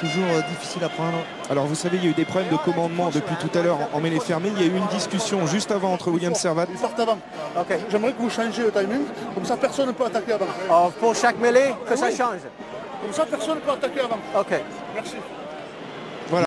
toujours euh, difficile à prendre. Alors vous savez, il y a eu des problèmes de commandement depuis tout à l'heure en mêlée fermée. Il y a eu une discussion juste avant entre William Servat. J'aimerais que vous changiez le timing, comme ça personne ne peut attaquer avant. Ah, pour chaque mêlée, que ça change. Comme ça personne ne peut attaquer avant. Ok. Merci.